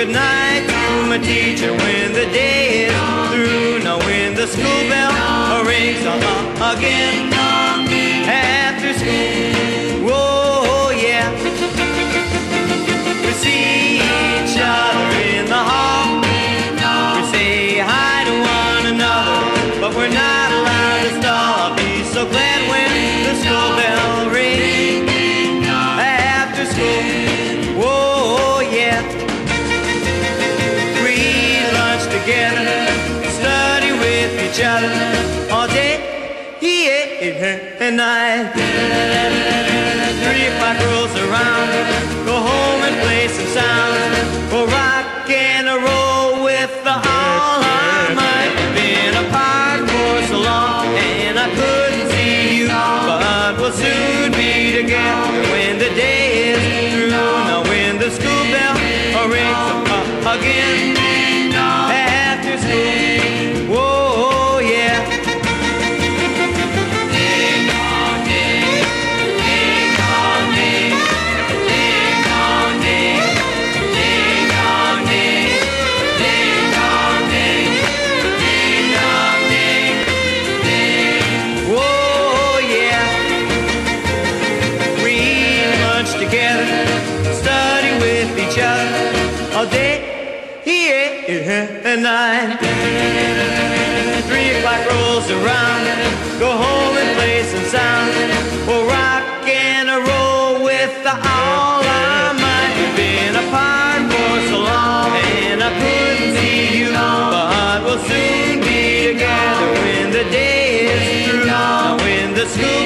goodnight to my teacher when the day is through. Now when the school bell rings again other all day, yeah, and night. Three o'clock rolls around, go home and play some sounds. We'll rock and roll with the all our might. Been apart for so long, and I couldn't see you, but we'll soon be together when the day is through. Now when the school bell rings again here at nine. Three o'clock rolls around, go home and play some sound. We'll rock and roll with the all I might. We've been apart for so long, and I couldn't see you, but we'll soon be together when the day is through. Now when the school